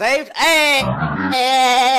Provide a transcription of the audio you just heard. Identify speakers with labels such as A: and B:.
A: Saved. Hey. Eh, eh.